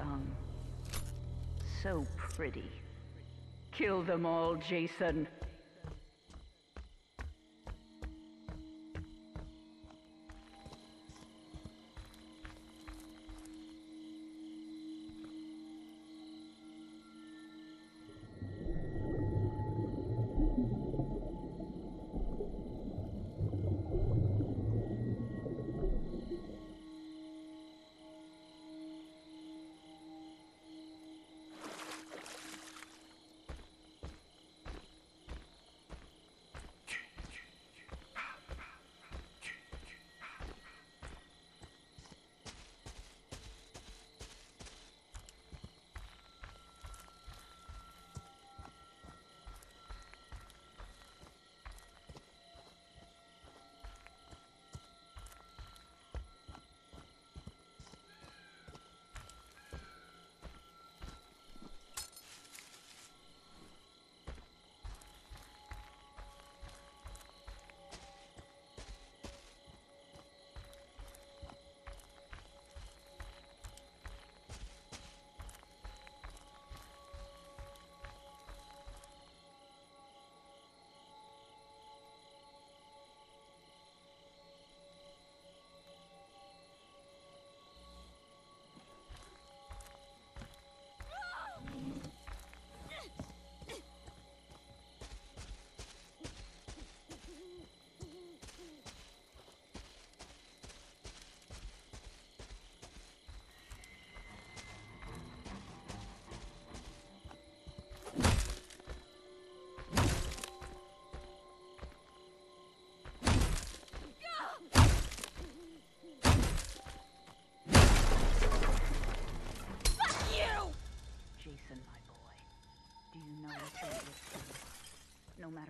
young. So pretty. Kill them all, Jason.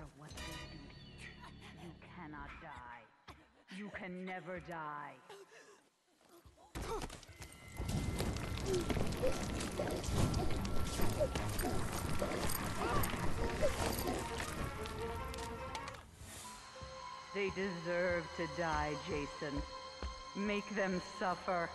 Matter what they do to you, you cannot die. You can never die. They deserve to die, Jason. Make them suffer.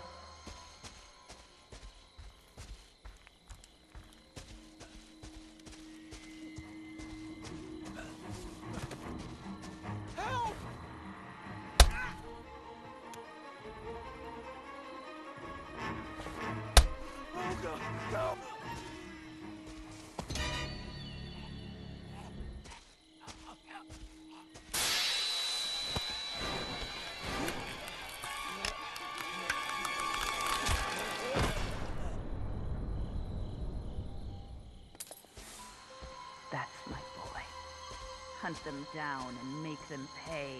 God, no! That's my boy. Hunt them down and make them pay.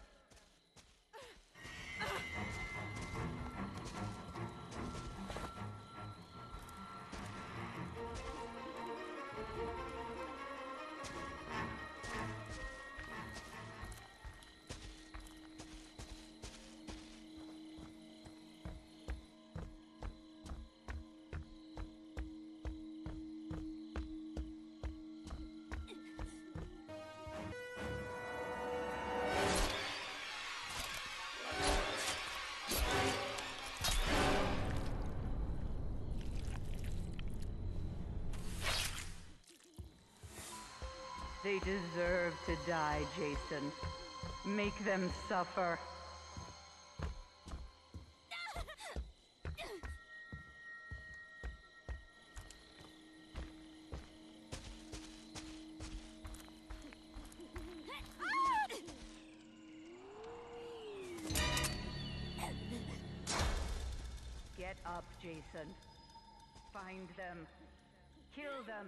They deserve to die, Jason. Make them suffer. Get up, Jason. Find them. Kill them.